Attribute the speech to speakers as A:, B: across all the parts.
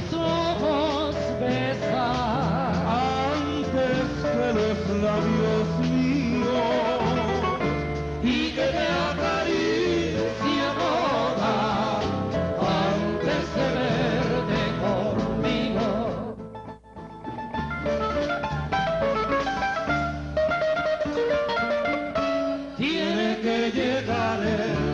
A: tus ojos besan antes que los labios míos. Y que te acaricia toda antes de verte conmigo. Tiene que llegar el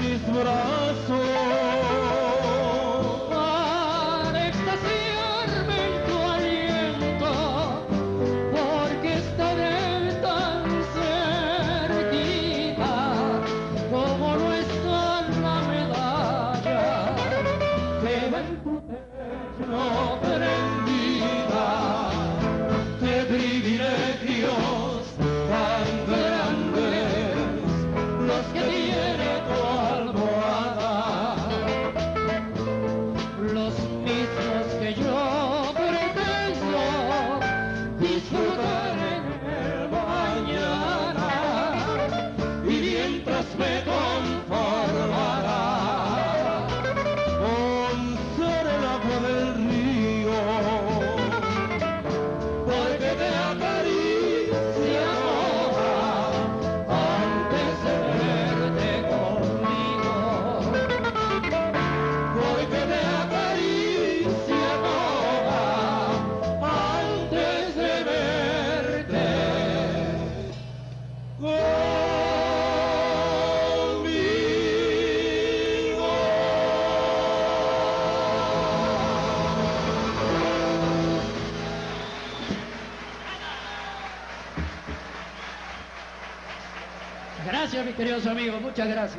A: mis brazos. Para extasiarme en tu aliento porque estaré tan cerquita como lo está la medalla. Que va Gracias, mis queridos amigos, muchas gracias.